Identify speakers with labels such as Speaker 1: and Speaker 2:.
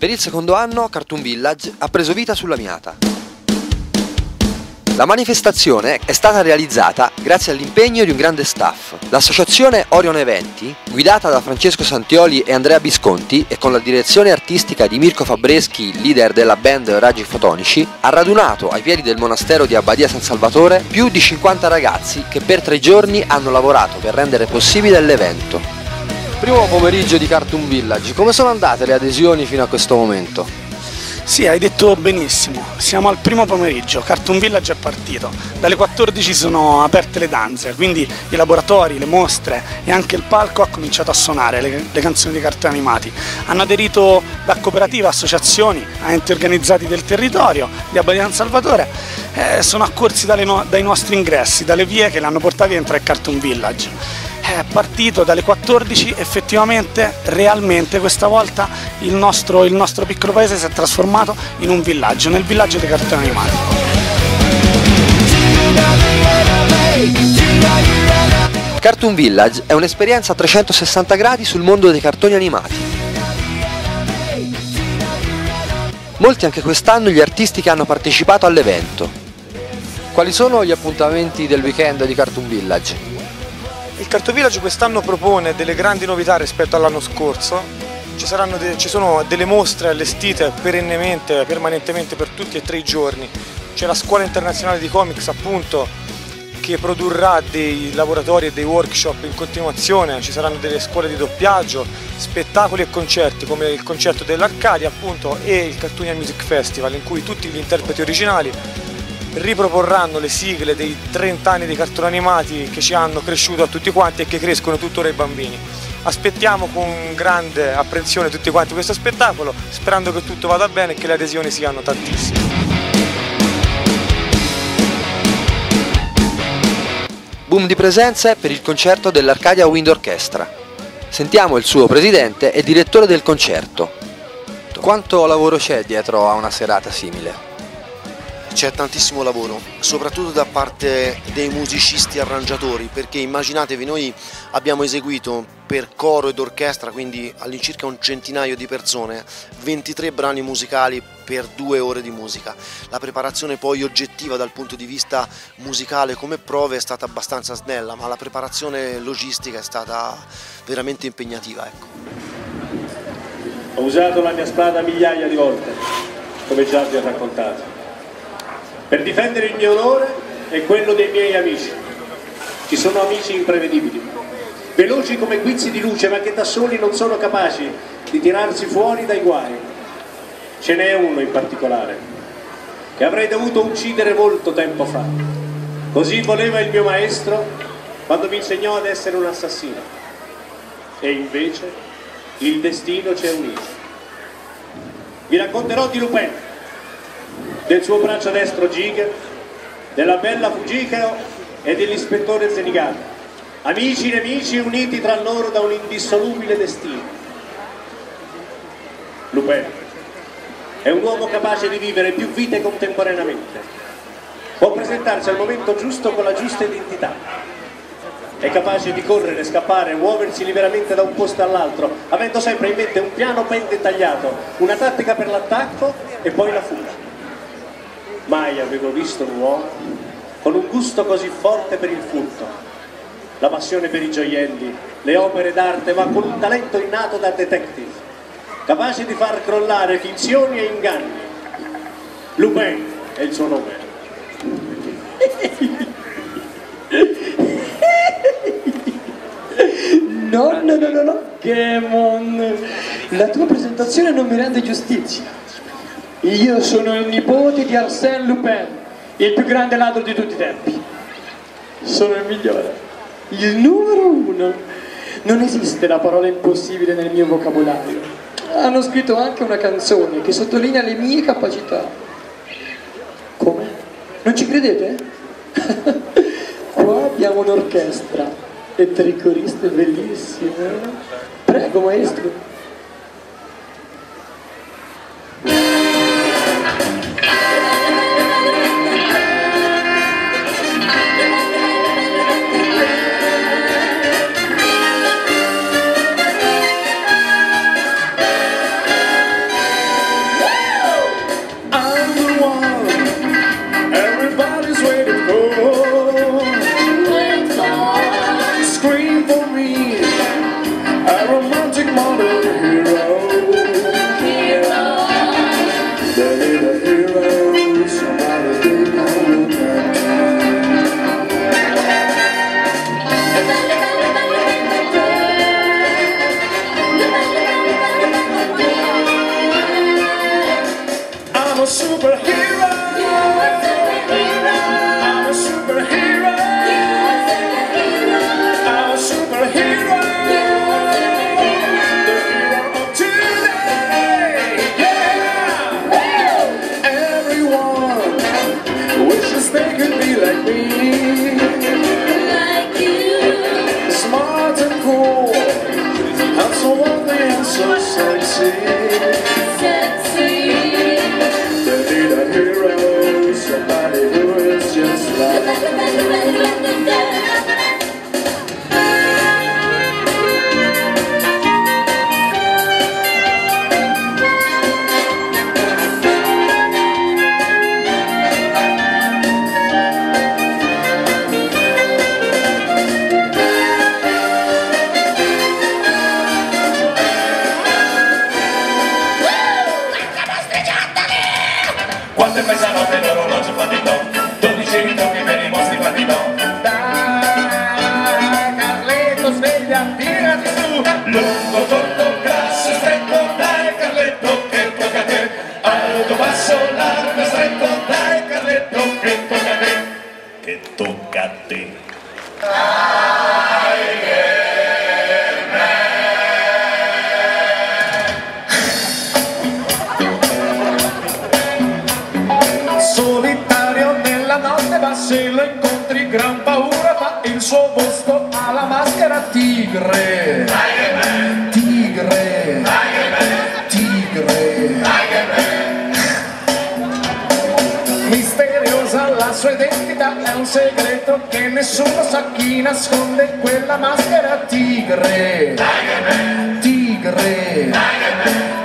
Speaker 1: Per il secondo anno Cartoon Village ha preso vita sulla Miata. La manifestazione è stata realizzata grazie all'impegno di un grande staff. L'associazione Orion Eventi, guidata da Francesco Santioli e Andrea Bisconti e con la direzione artistica di Mirko Fabreschi, leader della band Raggi Fotonici, ha radunato ai piedi del monastero di Abbadia San Salvatore più di 50 ragazzi che per tre giorni hanno lavorato per rendere possibile l'evento. Primo pomeriggio di Cartoon Village, come sono andate le adesioni fino a questo momento?
Speaker 2: Sì, hai detto benissimo, siamo al primo pomeriggio, Cartoon Village è partito, dalle 14 sono aperte le danze, quindi i laboratori, le mostre e anche il palco ha cominciato a suonare le, le canzoni dei cartoni animati. Hanno aderito da cooperative, associazioni, enti organizzati del territorio, di Abbadia San Salvatore, eh, sono accorsi no, dai nostri ingressi, dalle vie che li hanno portati dentro al Cartoon Village è partito dalle 14, effettivamente, realmente questa volta il nostro, il nostro piccolo paese si è trasformato in un villaggio, nel villaggio dei cartoni animati.
Speaker 1: Cartoon Village è un'esperienza a 360 gradi sul mondo dei cartoni animati. Molti anche quest'anno gli artisti che hanno partecipato all'evento. Quali sono gli appuntamenti del weekend di Cartoon Village?
Speaker 3: Il Carto Village quest'anno propone delle grandi novità rispetto all'anno scorso, ci, de ci, sono delle mostre allestite perennemente, permanentemente per tutti e tre i giorni. C'è la scuola internazionale di comics appunto che produrrà dei laboratori e dei workshop in continuazione, ci saranno delle scuole di doppiaggio, spettacoli e concerti come il concerto dell'Arcadia appunto e il Cartoonia Music Festival in cui tutti gli interpreti originali riproporranno le sigle dei 30 anni di cartoni animati che ci hanno cresciuto a tutti quanti e che crescono tuttora i bambini. Aspettiamo con grande apprensione tutti quanti questo spettacolo, sperando che tutto vada bene e che le adesioni siano tantissime.
Speaker 1: Boom di presenze per il concerto dell'Arcadia Wind Orchestra. Sentiamo il suo presidente e direttore del concerto. Quanto lavoro c'è dietro a una serata simile?
Speaker 4: C'è tantissimo lavoro, soprattutto da parte dei musicisti arrangiatori, perché immaginatevi noi abbiamo eseguito per coro ed orchestra, quindi all'incirca un centinaio di persone, 23 brani musicali per due ore di musica. La preparazione poi oggettiva dal punto di vista musicale come prove è stata abbastanza snella, ma la preparazione logistica è stata veramente impegnativa. Ecco.
Speaker 5: Ho usato la mia spada migliaia di volte, come già vi ho raccontato per difendere il mio onore e quello dei miei amici. Ci sono amici imprevedibili, veloci come guizzi di luce ma che da soli non sono capaci di tirarsi fuori dai guai. Ce n'è uno in particolare, che avrei dovuto uccidere molto tempo fa. Così voleva il mio maestro quando mi insegnò ad essere un assassino. E invece il destino ci ha uniti. Vi racconterò di Lupin, del suo braccio destro Giger, della bella Fujikao e dell'ispettore Zenigata, amici e nemici uniti tra loro da un indissolubile destino. Lupin è un uomo capace di vivere più vite contemporaneamente, può presentarsi al momento giusto con la giusta identità, è capace di correre, scappare, muoversi liberamente da un posto all'altro, avendo sempre in mente un piano ben dettagliato, una tattica per l'attacco e poi la fuga. Mai avevo visto un uomo con un gusto così forte per il furto, la passione per i gioielli, le opere d'arte, ma con un talento innato da detective, capace di far crollare finzioni e inganni. Lupin è il suo nome.
Speaker 6: No, no, no, no, no, Gemon, la tua presentazione non mi rende giustizia. Io sono il nipote di Arsène Lupin, il più grande ladro di tutti i tempi. Sono il migliore, il numero uno. Non esiste la parola impossibile nel mio vocabolario. Hanno scritto anche una canzone che sottolinea le mie capacità. Come? Non ci credete? Qua abbiamo un'orchestra e tre coriste bellissime. Prego maestro.
Speaker 7: Lungo, corto, grasso, stretto Dai Carletto che tocca a te. Alto, basso, largo, stretto Dai Carletto che tocca a te. Che te.
Speaker 3: Solitario nella notte va se lo incontri tigre. Tigre. Tigre. Misteriosa la sua identità è un segreto che nessuno sa chi nasconde. Quella maschera tigre. Tigre